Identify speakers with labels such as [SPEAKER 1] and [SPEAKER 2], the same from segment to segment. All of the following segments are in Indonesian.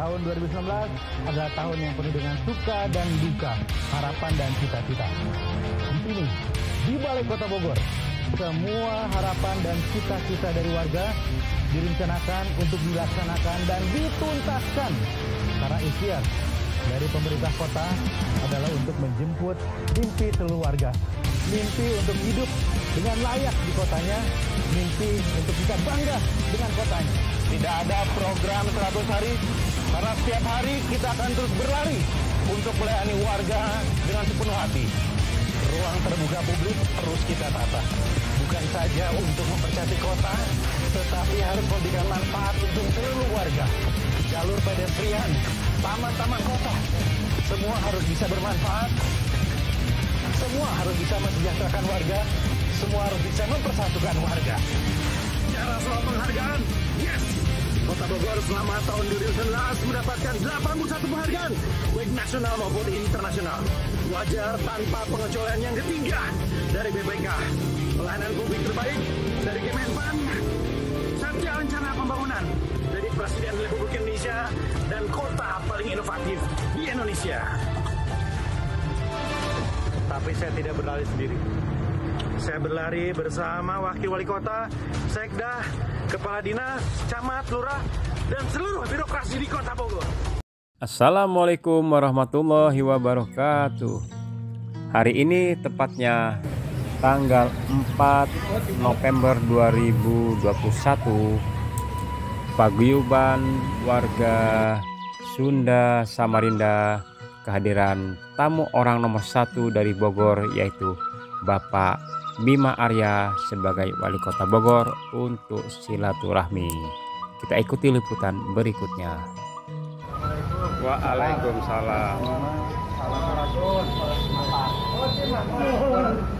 [SPEAKER 1] Tahun 2019 adalah tahun yang penuh dengan suka dan duka, harapan dan cita-cita. Di sini, di Balai Kota Bogor, semua harapan dan cita-cita dari warga direncanakan untuk dilaksanakan dan dituntaskan. Karena ikhtiar dari pemerintah kota adalah untuk menjemput mimpi seluruh warga. Mimpi untuk hidup dengan layak di kotanya, mimpi untuk bisa bangga dengan kotanya. Tidak ada program 100 hari, karena setiap hari kita akan terus berlari untuk melayani warga dengan sepenuh hati. Ruang terbuka publik terus kita tata. Bukan saja untuk mempercantik kota, tetapi harus memberikan manfaat untuk seluruh warga. Jalur pedestrian, taman-taman kota, semua harus bisa bermanfaat. Semua harus bisa mensejahterakan warga. Semua harus bisa mempersatukan warga. Cara soal penghargaan, yes! Kota Bogor selama tahun 2019 mendapatkan 81 penghargaan, baik nasional maupun internasional. Wajar tanpa pengecualian yang ketiga dari BPK. Pelayanan publik terbaik dari Kemenpan, Satya Rencana Pembangunan dari Presiden Republik Indonesia dan kota paling inovatif di Indonesia. Tapi saya tidak berlari sendiri. Saya berlari bersama Wakil Wali Kota, Sekda, Kepala Dinas, Camat, Lurah, dan seluruh birokrasi di Kota Bogor.
[SPEAKER 2] Assalamualaikum warahmatullahi wabarakatuh. Hari ini tepatnya tanggal 4 November 2021 paguyuban warga Sunda Samarinda kehadiran tamu orang nomor satu dari Bogor yaitu Bapak Bima Arya sebagai wali kota Bogor untuk silaturahmi. Kita ikuti liputan berikutnya. Waalaikumsalam.
[SPEAKER 3] Selamat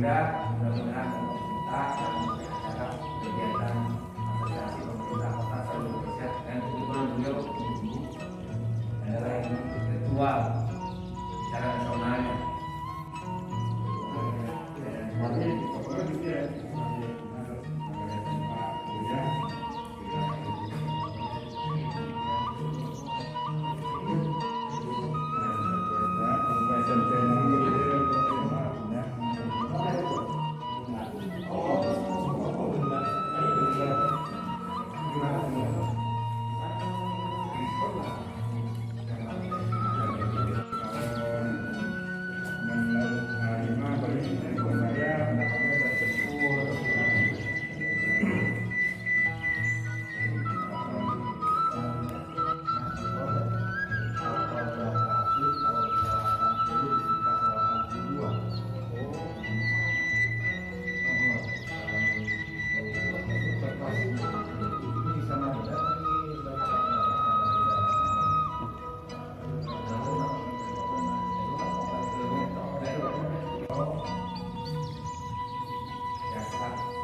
[SPEAKER 3] Samarinda mudah-mudahan pemerintah dan acara kegiatan asosiasi pemerintah kota seluruh Indonesia dan kebetulan beliau adalah yang ketua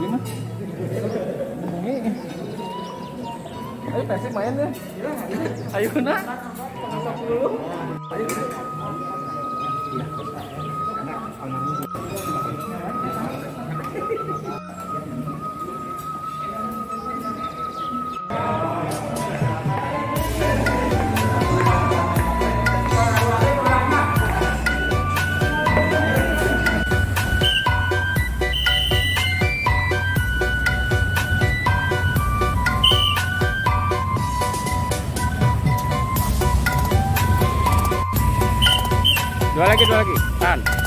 [SPEAKER 3] gimana, mah. Ayo Persib main. Ya. Ayo nak. Masak dulu. Ayo. Anak, anak.
[SPEAKER 2] Dua lagi, dua lagi. Tahan.